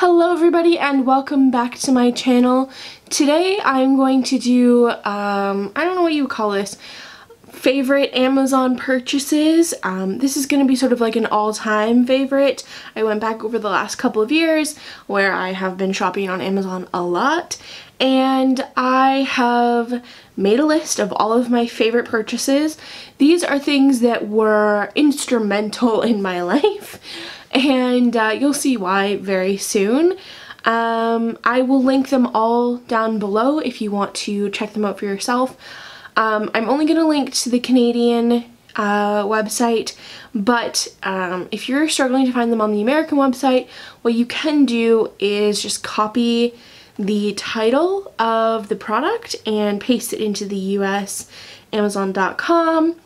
Hello everybody and welcome back to my channel. Today I'm going to do, um, I don't know what you call this, favorite Amazon purchases. Um, this is going to be sort of like an all-time favorite. I went back over the last couple of years where I have been shopping on Amazon a lot and I have made a list of all of my favorite purchases. These are things that were instrumental in my life and uh, you'll see why very soon. Um, I will link them all down below if you want to check them out for yourself. Um, I'm only going to link to the Canadian uh, website, but um, if you're struggling to find them on the American website, what you can do is just copy the title of the product and paste it into the US Amazon.com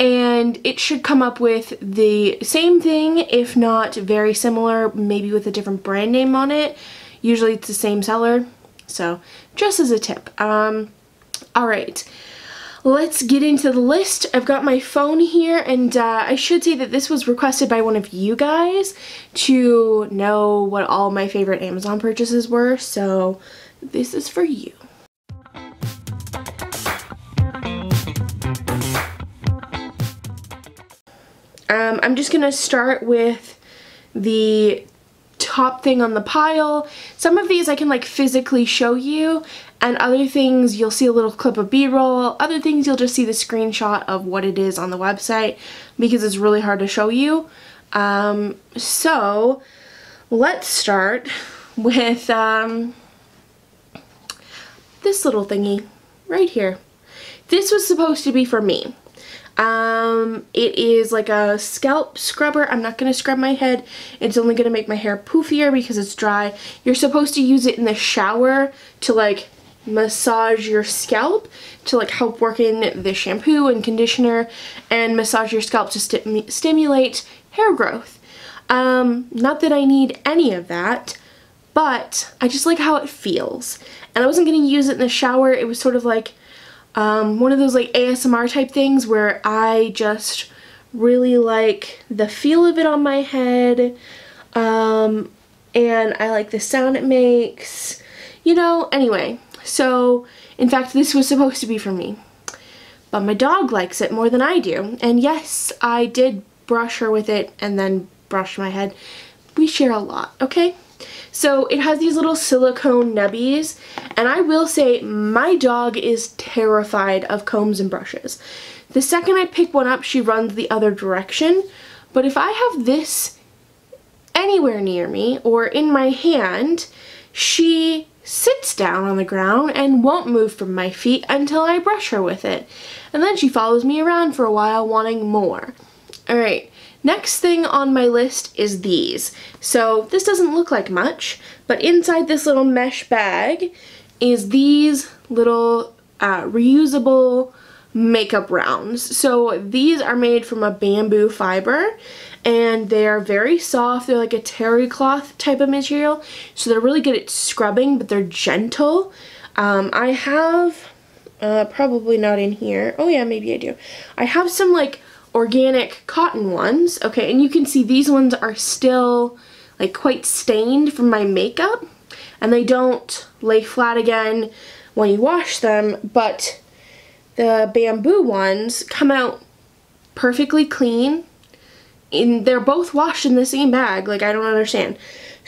and it should come up with the same thing if not very similar maybe with a different brand name on it. Usually it's the same seller. So just as a tip. Um all right let's get into the list. I've got my phone here and uh, i should say that this was requested by one of you guys to know what all my favorite amazon purchases were. So this is for you Um, I'm just going to start with the top thing on the pile. Some of these I can like physically show you and other things you'll see a little clip of b-roll. Other things you'll just see the screenshot of what it is on the website because it's really hard to show you. Um, so let's start with um, this little thingy right here. This was supposed to be for me. Um, it is like a scalp scrubber. I'm not going to scrub my head. It's only going to make my hair poofier because it's dry. You're supposed to use it in the shower to like massage your scalp to like help work in the shampoo and conditioner and massage your scalp to st stimulate hair growth. Um, not that I need any of that, but I just like how it feels. And I wasn't going to use it in the shower. It was sort of like um, one of those like ASMR type things where I just really like the feel of it on my head um, and I like the sound it makes you know anyway. So in fact this was supposed to be for me. But my dog likes it more than I do and yes I did brush her with it and then brush my head. We share a lot okay so it has these little silicone nubbies and I will say my dog is terrified of combs and brushes. The second I pick one up she runs the other direction but if I have this anywhere near me or in my hand she sits down on the ground and won't move from my feet until I brush her with it. And then she follows me around for a while wanting more. Alright, Next thing on my list is these. So this doesn't look like much, but inside this little mesh bag is these little uh, reusable makeup rounds. So these are made from a bamboo fiber and they are very soft. They're like a terry cloth type of material. So they're really good at scrubbing, but they're gentle. Um, I have, uh, probably not in here. Oh yeah, maybe I do. I have some like organic cotton ones. Okay, and you can see these ones are still like quite stained from my makeup and they don't lay flat again when you wash them, but the bamboo ones come out perfectly clean. And they're both washed in the same bag, like I don't understand.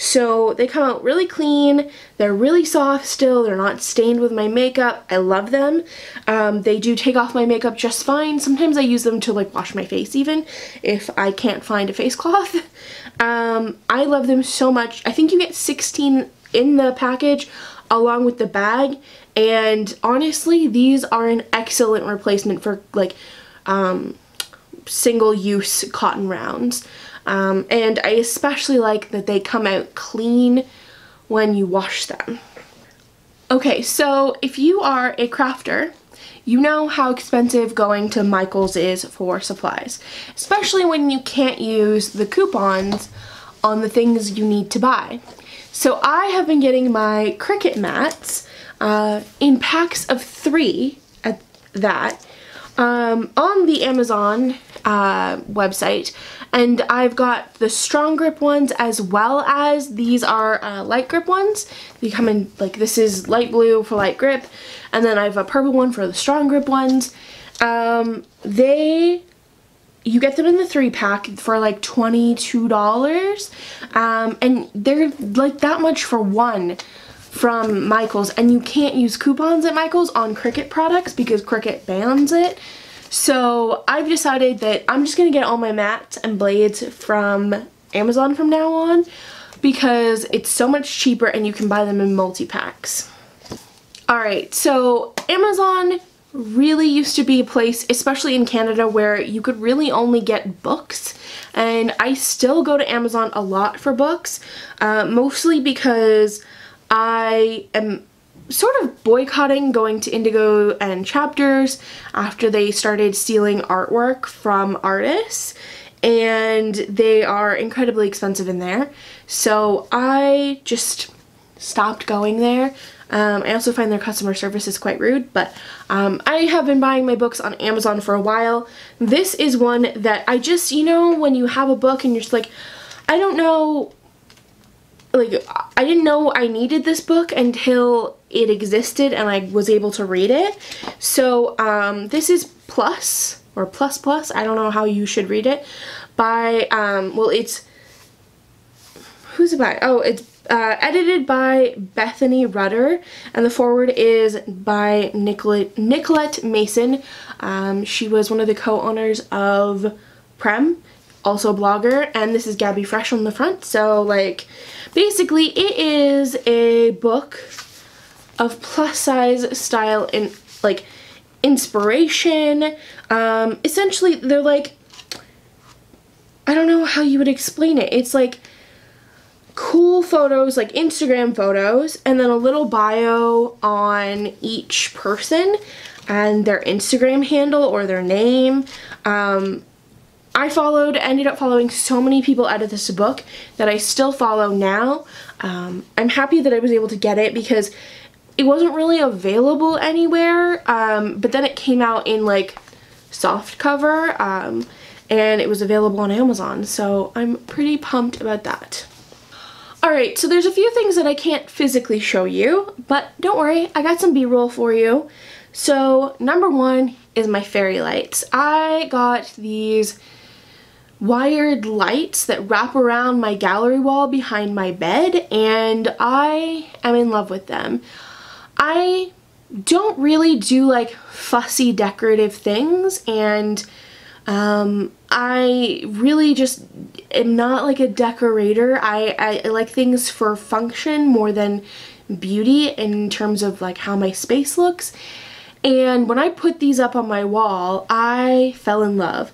So they come out really clean, they're really soft still, they're not stained with my makeup, I love them. Um, they do take off my makeup just fine, sometimes I use them to like wash my face even, if I can't find a face cloth. Um, I love them so much, I think you get 16 in the package along with the bag, and honestly these are an excellent replacement for like um, single use cotton rounds. Um, and I especially like that they come out clean when you wash them. Okay, so if you are a crafter, you know how expensive going to Michael's is for supplies, especially when you can't use the coupons on the things you need to buy. So I have been getting my Cricut mats uh, in packs of three at that um, on the Amazon uh, website and I've got the strong grip ones as well as these are uh, light grip ones. They come in like this is light blue for light grip and then I have a purple one for the strong grip ones. Um, they you get them in the three pack for like $22 um, and they're like that much for one from Michaels and you can't use coupons at Michaels on Cricut products because Cricut bans it so I've decided that I'm just going to get all my mats and blades from Amazon from now on because it's so much cheaper and you can buy them in multi-packs. Alright, so Amazon really used to be a place, especially in Canada, where you could really only get books. And I still go to Amazon a lot for books, uh, mostly because I am sort of boycotting going to Indigo and Chapters after they started stealing artwork from artists and they are incredibly expensive in there. So I just stopped going there. Um, I also find their customer service is quite rude, but um, I have been buying my books on Amazon for a while. This is one that I just, you know, when you have a book and you're just like, I don't know like I didn't know I needed this book until it existed and I was able to read it. So um, this is Plus or Plus Plus, I don't know how you should read it, by, um, well it's, who's it by? Oh, it's uh, edited by Bethany Rutter and the forward is by Nicolette, Nicolette Mason. Um, she was one of the co-owners of Premme also a blogger, and this is Gabby Fresh on the front. So, like, basically, it is a book of plus size style and, like, inspiration. Um, essentially, they're like, I don't know how you would explain it. It's like cool photos, like Instagram photos, and then a little bio on each person and their Instagram handle or their name. Um, I followed, ended up following so many people out of this book that I still follow now. Um, I'm happy that I was able to get it because it wasn't really available anywhere, um, but then it came out in like soft cover um, and it was available on Amazon, so I'm pretty pumped about that. Alright, so there's a few things that I can't physically show you, but don't worry, I got some b-roll for you. So number one is my fairy lights. I got these wired lights that wrap around my gallery wall behind my bed and I am in love with them. I don't really do like fussy decorative things and um, I really just am not like a decorator. I, I, I like things for function more than beauty in terms of like how my space looks. And when I put these up on my wall, I fell in love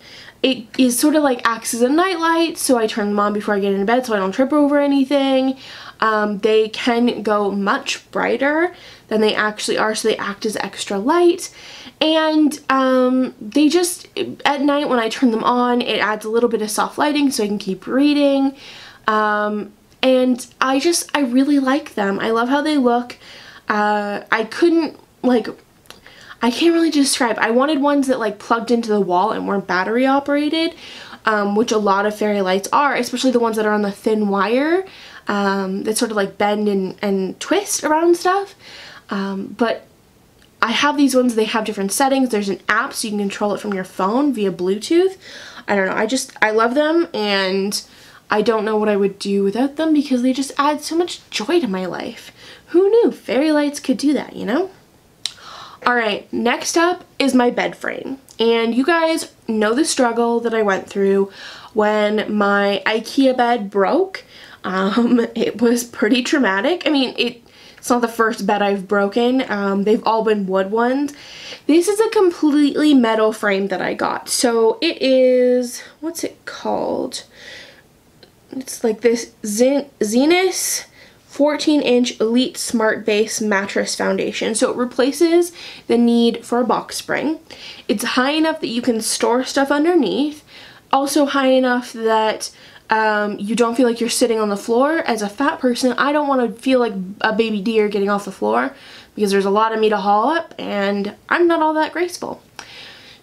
it is sort of like acts as a nightlight so I turn them on before I get into bed so I don't trip over anything. Um, they can go much brighter than they actually are so they act as extra light and um, they just at night when I turn them on it adds a little bit of soft lighting so I can keep reading um, and I just I really like them. I love how they look. Uh, I couldn't like I can't really describe. I wanted ones that like plugged into the wall and weren't battery operated, um, which a lot of fairy lights are, especially the ones that are on the thin wire um, that sort of like bend and, and twist around stuff. Um, but I have these ones, they have different settings. There's an app so you can control it from your phone via Bluetooth. I don't know, I just, I love them and I don't know what I would do without them because they just add so much joy to my life. Who knew fairy lights could do that, you know? Alright, next up is my bed frame. And you guys know the struggle that I went through when my Ikea bed broke. Um, it was pretty traumatic. I mean, it, it's not the first bed I've broken. Um, they've all been wood ones. This is a completely metal frame that I got. So it is, what's it called? It's like this Zen Zenith 14 inch Elite Smart Base Mattress Foundation. So it replaces the need for a box spring. It's high enough that you can store stuff underneath. Also high enough that um, you don't feel like you're sitting on the floor. As a fat person, I don't want to feel like a baby deer getting off the floor because there's a lot of me to haul up and I'm not all that graceful.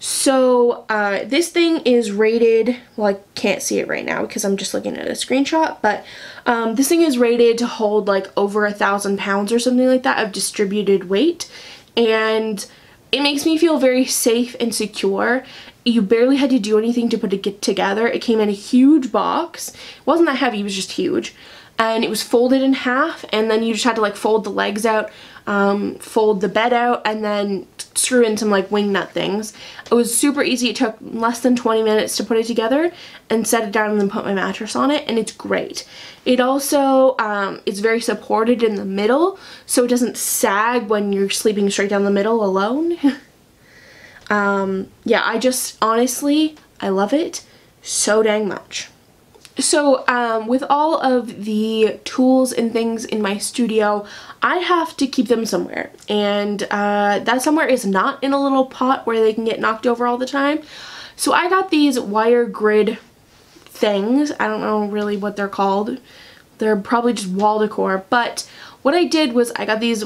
So uh, this thing is rated, well I can't see it right now because I'm just looking at a screenshot, but um, this thing is rated to hold like over a thousand pounds or something like that of distributed weight. And it makes me feel very safe and secure. You barely had to do anything to put it together. It came in a huge box. It wasn't that heavy, it was just huge. And it was folded in half and then you just had to like fold the legs out, um, fold the bed out, and then screw in some like wing nut things. It was super easy. It took less than 20 minutes to put it together and set it down and then put my mattress on it and it's great. It also um, is very supported in the middle so it doesn't sag when you're sleeping straight down the middle alone. um, yeah, I just honestly, I love it so dang much. So um, with all of the tools and things in my studio, I have to keep them somewhere. And uh, that somewhere is not in a little pot where they can get knocked over all the time. So I got these wire grid things. I don't know really what they're called. They're probably just wall decor. But what I did was I got these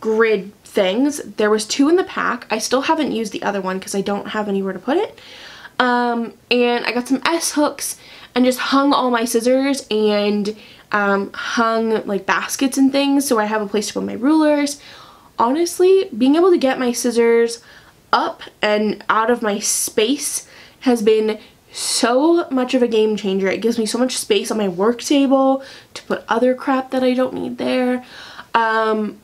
grid things. There was two in the pack. I still haven't used the other one because I don't have anywhere to put it. Um, and I got some S hooks and just hung all my scissors and um, hung like baskets and things so I have a place to put my rulers. Honestly, being able to get my scissors up and out of my space has been so much of a game changer. It gives me so much space on my work table to put other crap that I don't need there. Um,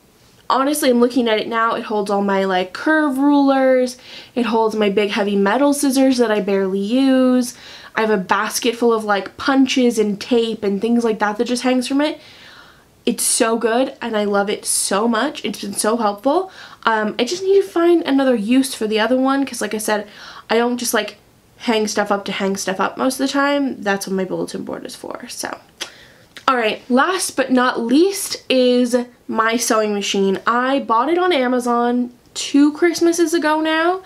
honestly, I'm looking at it now. It holds all my like curve rulers. It holds my big heavy metal scissors that I barely use. I have a basket full of like punches and tape and things like that that just hangs from it. It's so good and I love it so much. It's been so helpful. Um, I just need to find another use for the other one because like I said, I don't just like hang stuff up to hang stuff up most of the time. That's what my bulletin board is for. So, alright, last but not least is my sewing machine. I bought it on Amazon two Christmases ago now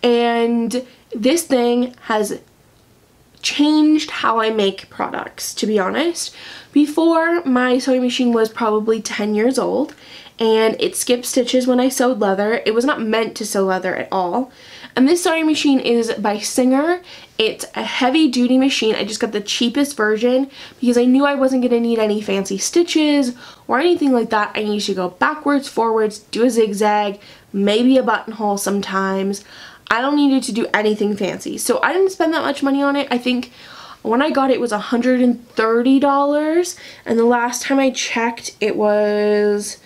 and this thing has changed how I make products, to be honest. Before, my sewing machine was probably 10 years old, and it skipped stitches when I sewed leather. It was not meant to sew leather at all. And this sewing machine is by Singer. It's a heavy duty machine. I just got the cheapest version because I knew I wasn't going to need any fancy stitches or anything like that. I need to go backwards, forwards, do a zigzag, maybe a buttonhole sometimes. I don't need it to do anything fancy. So I didn't spend that much money on it. I think when I got it, it was $130 and the last time I checked it was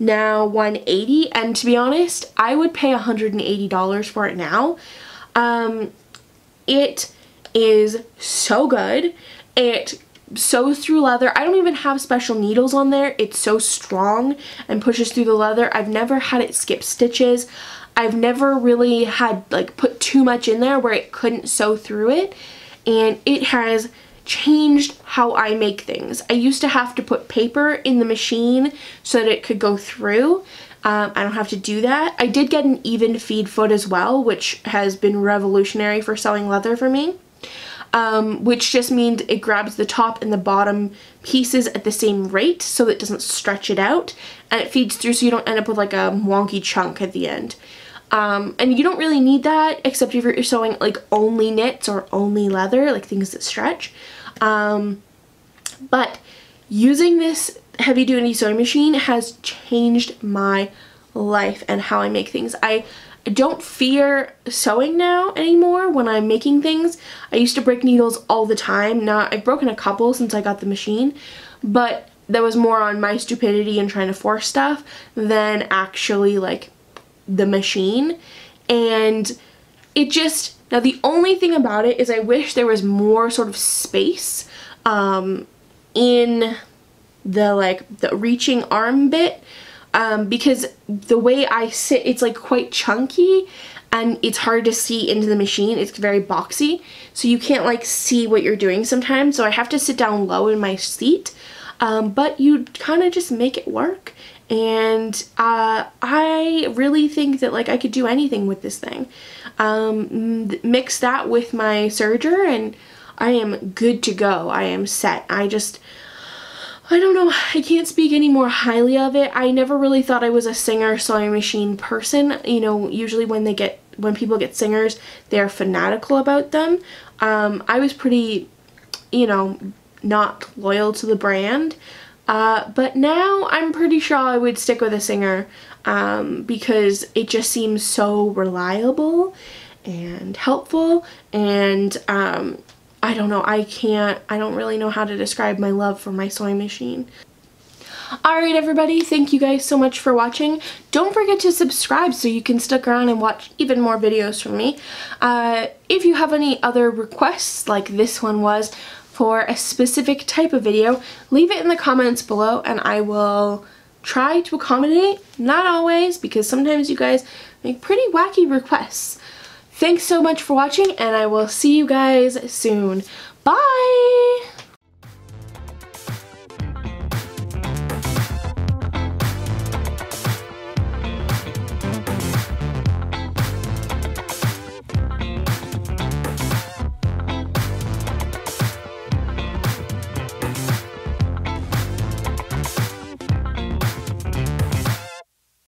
now 180 and to be honest I would pay $180 for it now. Um, it is so good. It sews through leather. I don't even have special needles on there. It's so strong and pushes through the leather. I've never had it skip stitches. I've never really had like put too much in there where it couldn't sew through it and it has changed how I make things. I used to have to put paper in the machine so that it could go through. Um, I don't have to do that. I did get an even feed foot as well, which has been revolutionary for sewing leather for me. Um, which just means it grabs the top and the bottom pieces at the same rate so it doesn't stretch it out and it feeds through so you don't end up with like a wonky chunk at the end. Um, and you don't really need that except if you're sewing like only knits or only leather, like things that stretch. Um, but using this heavy duty sewing machine has changed my life and how I make things. I don't fear sewing now anymore when I'm making things. I used to break needles all the time. Now I've broken a couple since I got the machine, but that was more on my stupidity and trying to force stuff than actually like the machine and it just now the only thing about it is I wish there was more sort of space um, in the like the reaching arm bit um, because the way I sit it's like quite chunky and it's hard to see into the machine. It's very boxy so you can't like see what you're doing sometimes so I have to sit down low in my seat um, but you kind of just make it work and uh, I really think that like I could do anything with this thing. Um, mix that with my serger and I am good to go. I am set. I just, I don't know, I can't speak any more highly of it. I never really thought I was a Singer sewing machine person. You know, usually when they get when people get singers, they're fanatical about them. Um, I was pretty, you know, not loyal to the brand. Uh, but now I'm pretty sure I would stick with a singer um, because it just seems so reliable and helpful and um, I don't know, I can't, I don't really know how to describe my love for my sewing machine. Alright everybody, thank you guys so much for watching. Don't forget to subscribe so you can stick around and watch even more videos from me. Uh, if you have any other requests like this one was, for a specific type of video, leave it in the comments below and I will try to accommodate. Not always, because sometimes you guys make pretty wacky requests. Thanks so much for watching and I will see you guys soon. Bye!